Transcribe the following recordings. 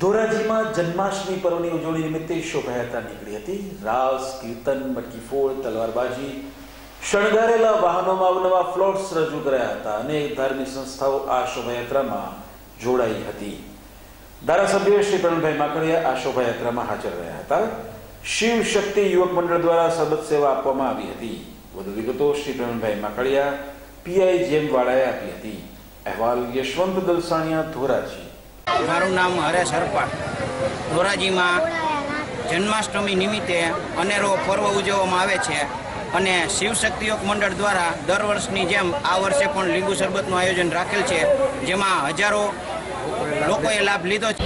ધોરાજીમાં જન્માષ્ટમી પર્વની ઉજવણી નિમિત્તે શોભાયાત્રા નીકળી હતી. રાસ, કીર્તન, મટકી ફોડ, તલવારબાજી, શણગારેલા વાહનોમાં અવનવા ફ્લોટ્સ રજૂ કર્યા હતા અનેક ધાર્મિક સંસ્થાઓ આ શોભાયાત્રામાં જોડાઈ હતી. ધારાસભ્ય શ્રી પ્રવીણભાઈ માકડિયા આ શોભાયાત્રામાં હાજર રહ્યા હતા. શિવ શક્તિ યુવક મંડળ દ્વારા સરબત સેવા આપવામાં આવી હતી. વધુ વિગતો શ્રી પ્રવીણભાઈ માકડિયા, પીઆઈ જેમ વાળાએ આપી હતી. અહેવાલ યશવંત દલસાણિયા, ધોરાજી. મારું નામ હરેશ હરપા ધોરાજીમાં જન્માષ્ટમી નિમિત્તે અનેરો પર્વ ઉજવવામાં આવે છે અને શિવશક્તિયોગ મંડળ દ્વારા દર વર્ષની જેમ આ વર્ષે પણ લીંબુ શરબતનું આયોજન રાખેલ છે, જેમાં હજારો લોકોએ લાભ લીધો છે.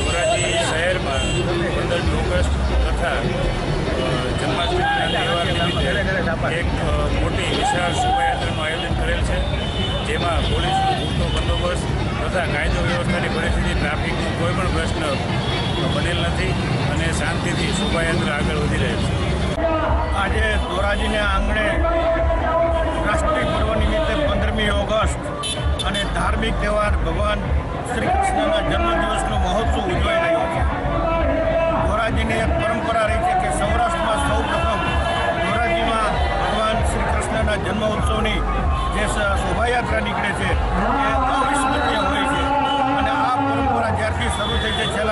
ધોરાજી શહેરમાં પંદર ઓગસ્ટ તથા જન્માષ્ટમીના તહેવાર નિમિત્તે એક મોટી વિશાળ શોભાયાત્રાનું આયોજન કરેલ છે, જેમાં બંદોબસ્ત તથા કાયદો વ્યવસ્થાની પરિસ્થિતિ ટ્રાફિકનો કોઈ પણ પ્રશ્ન બનેલ નથી અને શાંતિથી શોભાયાત્રા આગળ વધી રહી છે. આજે ધોરાજીને આંગણે રાષ્ટ્રીય પર્વ નિમિત્તે પંદરમી ઓગસ્ટ અને ધાર્મિક તહેવાર ભગવાન શ્રી કૃષ્ણના જન્મદિવસનો મહોત્સવ ઉજવાઈ રહ્યો છે. ધોરાજીની એક પરંપરા રહી છે કે સૌરાષ્ટ્રમાં સૌ પ્રથમ ધોરાજીમાં ભગવાન શ્રી કૃષ્ણના જન્મ ઉત્સવની જે શોભાયાત્રા નીકળે છે એ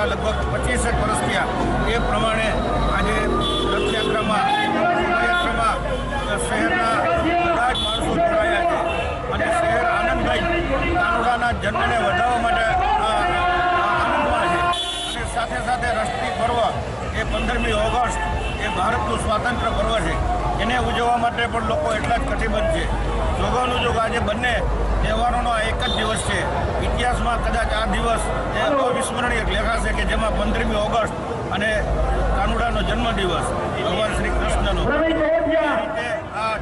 છેલ્લા લગભગ પચીસેક વર્ષ થયા. એ પ્રમાણે આજે રથયાત્રામાં શહેરના બધા જ માણસો જોડાયા છે. અને શહેર આનંદભાઈ કાનોડાના જન્મને વધારવા માટે આનંદમાં છે. અને સાથે સાથે રાષ્ટ્રીય પર્વ એ પંદરમી ઓગસ્ટ એ ભારતનું સ્વાતંત્ર્ય પર્વ છે. એને ઉજવવા માટે પણ લોકો એટલા જ કટિબદ્ધ છે. જોગાનું જોગ આજે બંને તહેવારોનો આ એક જ દિવસ છે. ઇતિહાસમાં કદાચ આ દિવસ એ અવિસ્મરણીય જેમાં પંદરમી ઓગસ્ટ અને કાનુડાનો જન્મદિવસ ભગવાન શ્રી કૃષ્ણનો. આ